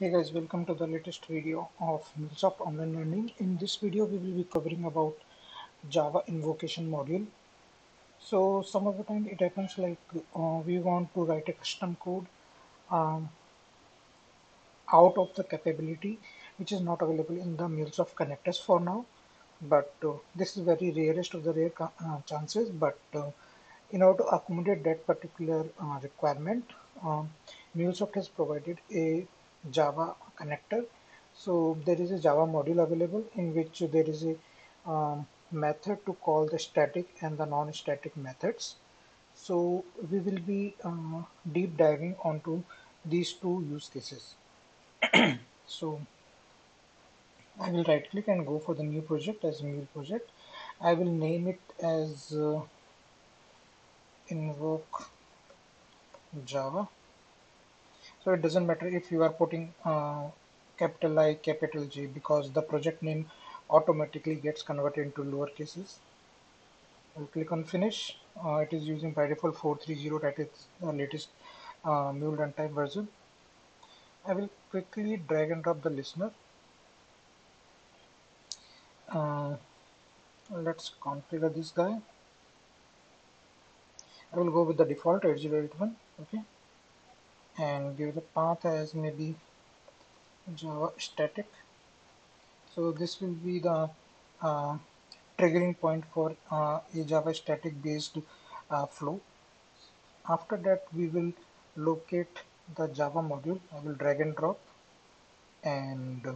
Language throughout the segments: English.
Hey guys, welcome to the latest video of MuleSoft Online Learning. In this video, we will be covering about Java invocation module. So some of the time it happens like uh, we want to write a custom code um, out of the capability which is not available in the MuleSoft connectors for now. But uh, this is very rarest of the rare uh, chances. But uh, in order to accommodate that particular uh, requirement, um, MuleSoft has provided a Java connector. So there is a Java module available in which there is a um, method to call the static and the non-static methods. So we will be uh, deep diving onto these two use cases. so I will right click and go for the new project as new project. I will name it as uh, invoke Java so it doesn't matter if you are putting uh, capital I capital J because the project name automatically gets converted into lower cases. I'll click on finish. Uh, it is using by default 430 that is the latest uh, mule runtime version. I will quickly drag and drop the listener. Uh, let's configure this guy. I will go with the default 8081 okay and give the path as maybe java static so this will be the uh, triggering point for uh, a java static based uh, flow. After that we will locate the java module. I will drag and drop. And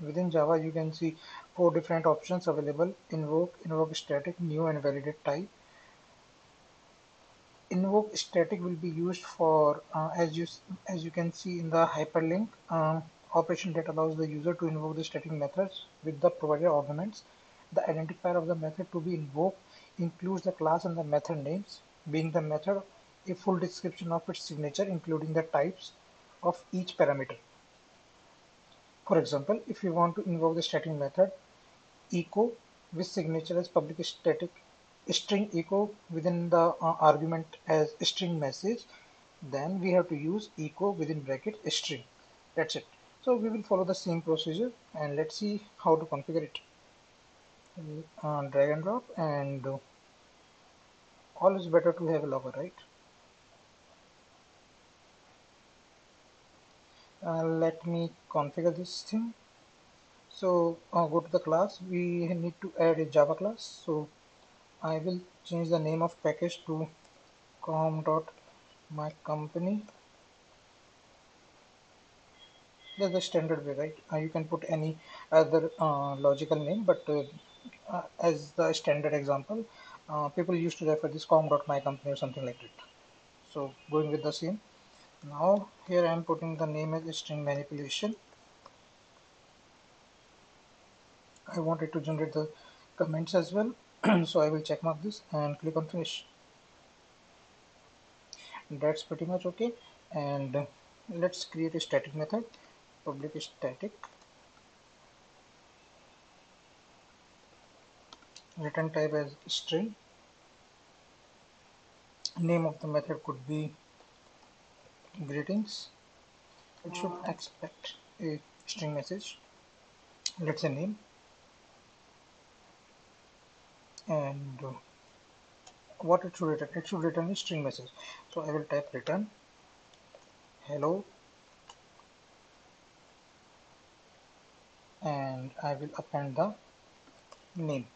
within java you can see four different options available. Invoke invoke static new and validate type invoke static will be used for uh, as you as you can see in the hyperlink um, operation that allows the user to invoke the static methods with the provided arguments. The identifier of the method to be invoked includes the class and the method names being the method a full description of its signature including the types of each parameter. For example if you want to invoke the static method echo with signature as public static string echo within the uh, argument as string message then we have to use echo within bracket string. That's it. So we will follow the same procedure and let's see how to configure it. Uh, drag and drop and uh, always better to have a logger right? Uh, let me configure this thing. So uh, go to the class. We need to add a java class. So I will change the name of package to com dot my company. That's the standard way right? Uh, you can put any other uh, logical name but uh, uh as the standard example uh, people used to refer this com dot my company or something like that. So going with the same. Now here I am putting the name as string manipulation. I wanted to generate the comments as well so I will check mark this and click on finish. That's pretty much okay. And let's create a static method. Public static. Return type as string. Name of the method could be greetings. It should uh. expect a string message. Let's say name and uh, what it should return it should return a string message. So i will type return. Hello. And i will append the name.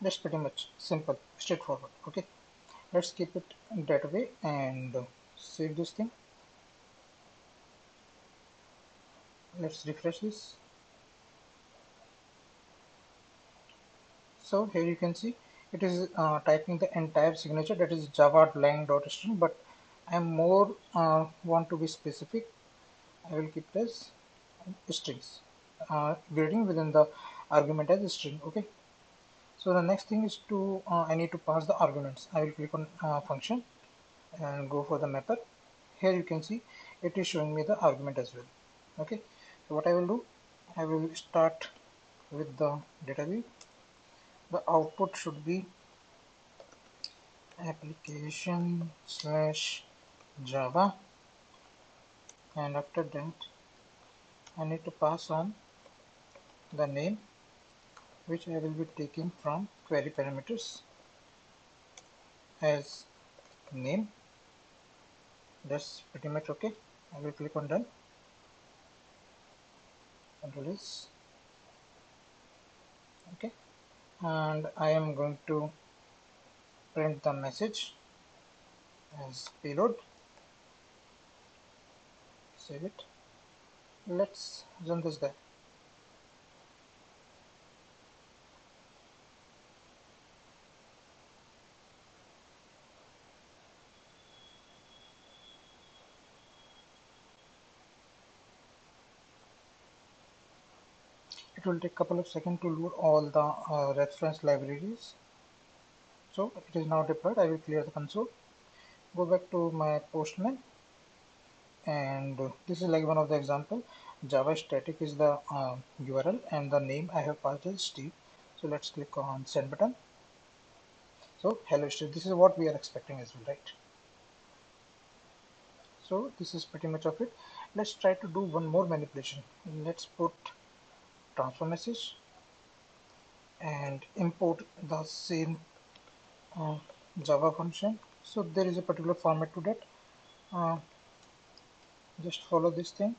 That's pretty much simple straightforward okay? Let's keep it that way and uh, save this thing. Let's refresh this so here you can see it is uh, typing the entire signature that is java lang dot string but I more uh, want to be specific. I will keep this strings uh, grading within the argument as a string okay? So the next thing is to uh, I need to pass the arguments. I will click on uh, function and go for the method. Here you can see it is showing me the argument as well okay? So what I will do I will start with the DataWeave the output should be application slash java and after that I need to pass on the name which I will be taking from query parameters as name. That's pretty much okay. I will click on done. And release okay and I am going to print the message as payload. Save it. Let's run this guy it will take a couple of seconds to load all the uh, reference libraries. So it is now deployed. I will clear the console. Go back to my postman. And this is like one of the example. Java static is the uh, url and the name i have passed is steve. So let's click on send button. So hello steve. This is what we are expecting as well right? So this is pretty much of it. Let's try to do one more manipulation. Let's put transfer message and import the same uh, java function. So there is a particular format to that. Uh, just follow this thing.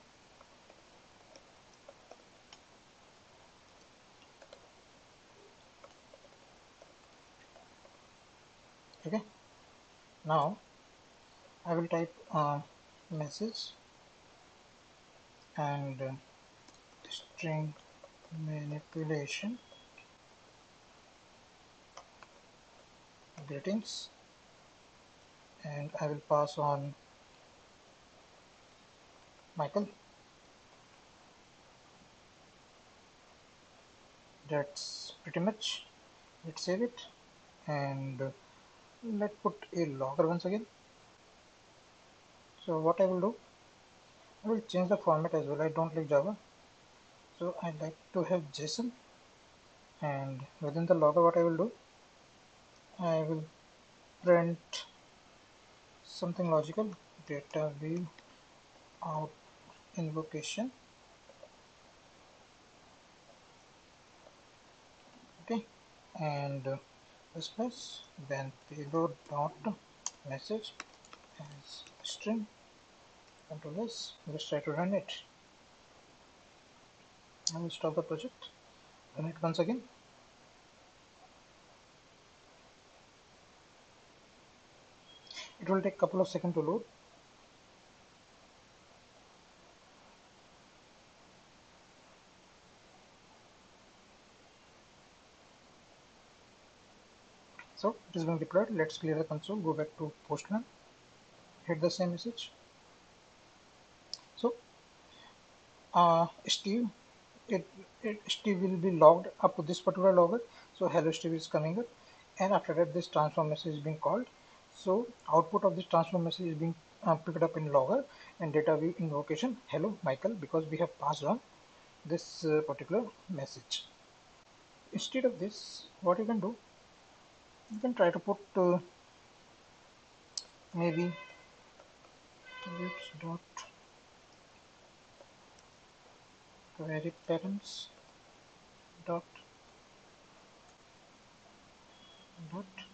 Okay. Now I will type uh, message and uh, string manipulation. Greetings. And I will pass on Michael. That's pretty much let's save it. And let's put a logger once again. So what I will do? I will change the format as well. I don't like Java so I like to have JSON and within the logger what I will do I will print something logical data view out invocation. Okay. And uh, this plus then payload dot message as string. Control s let's try to run it I will stop the project. It once again? It will take couple of seconds to load. So it is being deployed. Let's clear the console. Go back to postman. Hit the same message. So uh, Steve it, it will be logged up to this particular logger. So hello Steve is coming up. And after that this transform message is being called. So output of this transform message is being uh, picked up in logger. And DataWeave invocation hello Michael because we have passed on this uh, particular message. Instead of this what you can do? You can try to put uh, maybe dot query params dot dot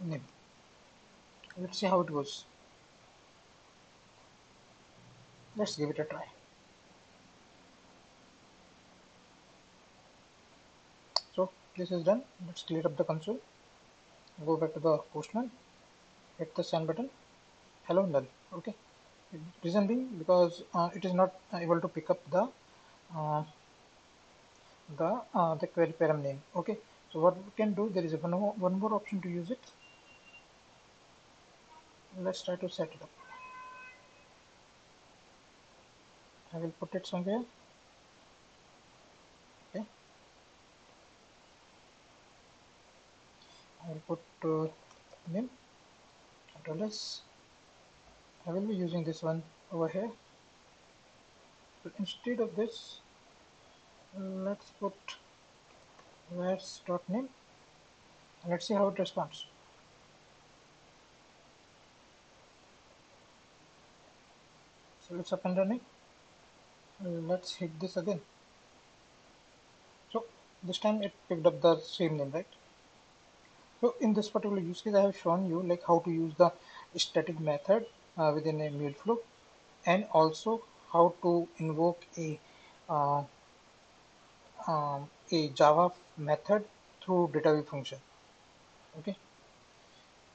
name let's see how it goes. Let's give it a try. So this is done. Let's clear up the console. Go back to the postman. Hit the send button. Hello null okay reason being because uh, it is not able to pick up the uh, the uh, the query param name. Okay. So what we can do there is one more, one more option to use it. Let's try to set it up. I will put it somewhere. Okay. I will put uh, name control S I will be using this one over here. So instead of this let's put vars dot name let's see how it responds. So it's up and running. Let's hit this again. So this time it picked up the same name right? So in this particular use case I have shown you like how to use the static method uh, within a MuleFlow and also how to invoke a uh, um, a Java method through data function. Okay.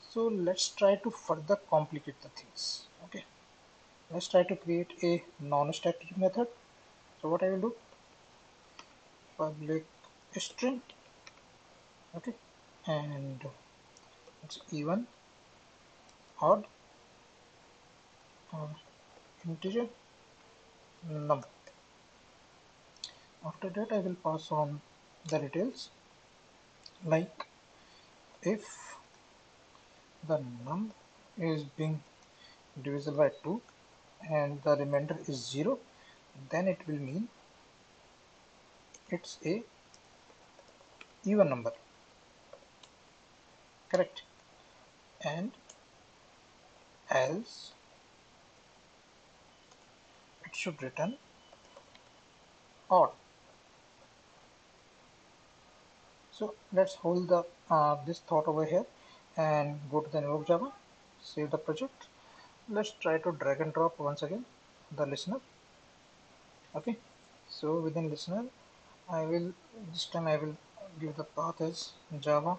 So let's try to further complicate the things. Okay. Let's try to create a non-static method. So what I will do? Public string. Okay. And it's even odd integer num after that I will pass on the details. Like if the num is being divisible by 2 and the remainder is 0 then it will mean it's a even number. Correct. And else should return. Odd so let's hold the uh, this thought over here and go to the invoke java save the project. Let's try to drag and drop once again the listener. Okay so within listener I will this time I will give the path as java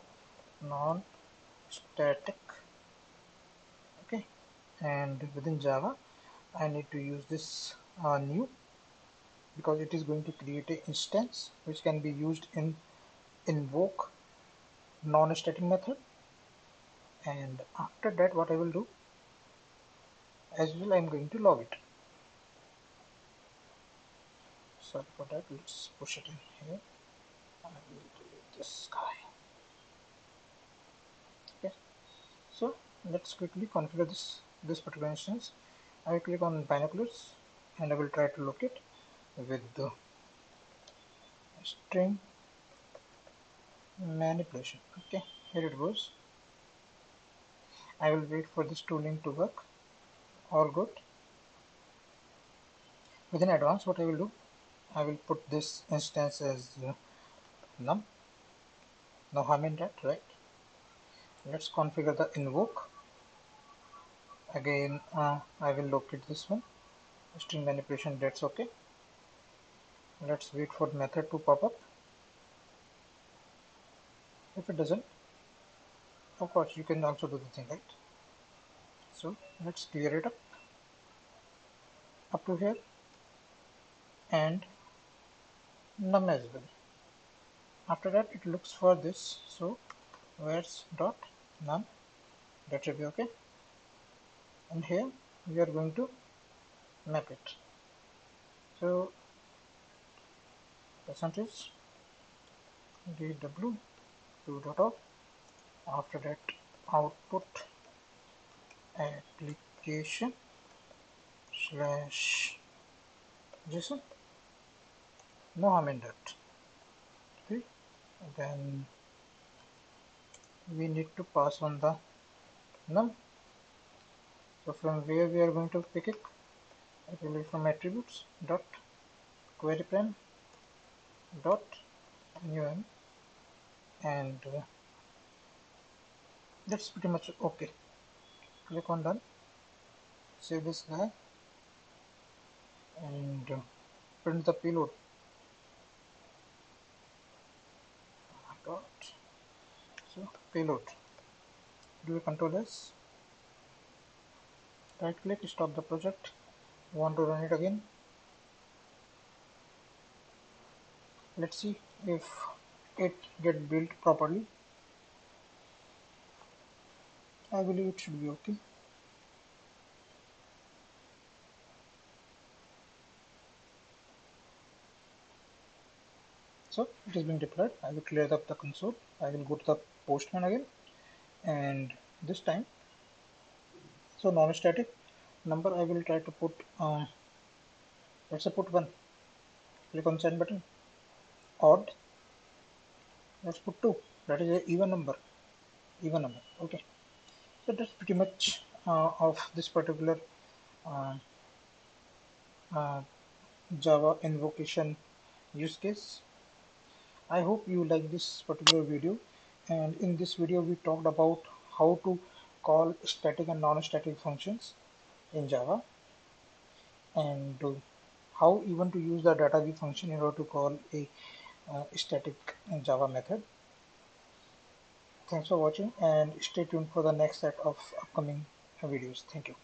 non static okay and within java I need to use this uh, new because it is going to create an instance which can be used in invoke non-static method. And after that what I will do as well I'm going to log it. Sorry for that let's push it in here. I will delete this guy. Okay. So let's quickly configure this this particular instance. I click on binoculars and I will try to locate with the string manipulation. Okay here it goes. I will wait for this tooling to work. All good. Within advance what I will do I will put this instance as uh, num. No harm in that right? Let's configure the invoke. Again uh, I will locate this one string manipulation that's okay? Let's wait for method to pop up. If it doesn't of course you can also do the thing right? So let's clear it up. Up to here. And num as well. After that it looks for this. So vars dot? Num. That should be okay. And here we are going to map it so percentage dw 2 dot of after that output application slash json. No harm in that. Okay then we need to pass on the num. So from where we are going to pick it it will be from attributes dot query param dot num and uh, that's pretty much okay. Click on done. Save this guy. And uh, print the payload. Dot so payload. Do a control s? Right click stop the project want to run it again. Let's see if it get built properly. I believe it should be okay. So it is being deployed. I will clear up the console. I will go to the postman again. And this time so non-static number I will try to put uh, let's say put 1 click on send button. Odd. Let's put 2 that is a even number. Even number. Okay. So that's pretty much uh, of this particular uh, uh, Java invocation use case. I hope you like this particular video. And in this video we talked about how to call static and non-static functions in Java and how even to use the DataWeave function in order to call a uh, static Java method. Thanks for watching and stay tuned for the next set of upcoming videos. Thank you.